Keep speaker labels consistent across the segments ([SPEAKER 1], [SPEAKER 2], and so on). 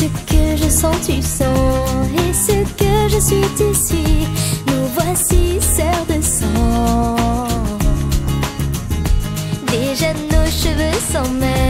[SPEAKER 1] ce que je sens, tu sens, et ce que je suis, tu suis. Nous voici sœurs de sang. Déjà nos cheveux s'emmêlent.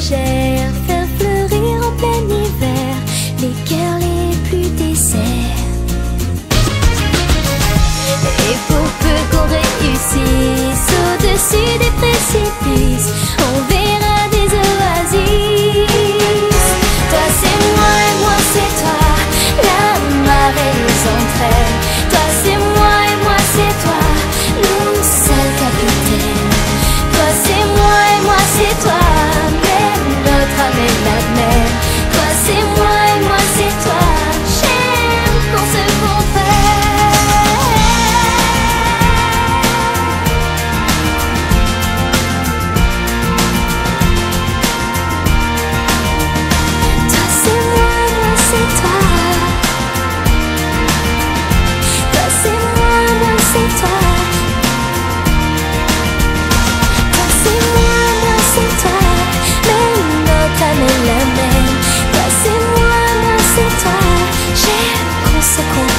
[SPEAKER 1] 谁こ